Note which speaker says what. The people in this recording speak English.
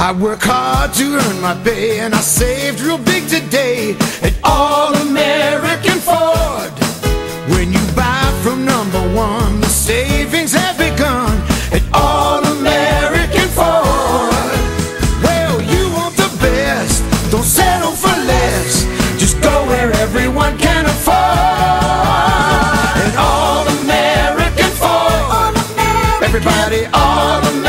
Speaker 1: I work hard to earn my pay, and I saved real big today at All American Ford. When you buy from number one, the savings have begun at All American Ford. Well, you want the best, don't settle for less. Just go where everyone can afford. At All American Ford. Everybody, All American.